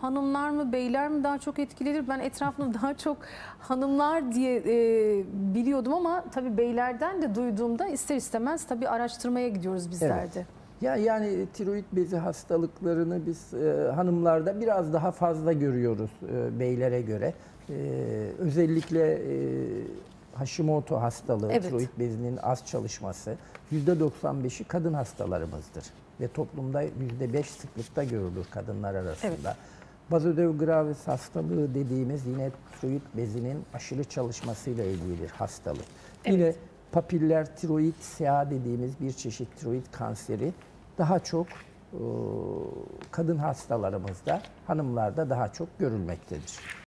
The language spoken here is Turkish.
hanımlar mı beyler mi daha çok etkilenir? Ben etrafımda daha çok hanımlar diye e, biliyordum ama tabii beylerden de duyduğumda ister istemez tabii araştırmaya gidiyoruz bizler Evet. de. Ya yani tiroid bezi hastalıklarını biz e, hanımlarda biraz daha fazla görüyoruz e, beylere göre. E, özellikle e, Hashimoto hastalığı, Evet. tiroid bezinin az çalışması %95'i kadın hastalarımızdır. Ve toplumda %5 sıklıkta görülür kadınlar arasında. Bazodöv gravis hastalığı dediğimiz yine tiroid bezinin aşırı çalışmasıyla ilgili bir hastalık. Yine papiller tiroid SEA dediğimiz bir çeşit tiroid kanseri daha çok kadın hastalarımızda, hanımlarda daha çok görülmektedir.